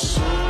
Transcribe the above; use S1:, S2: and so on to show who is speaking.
S1: soul.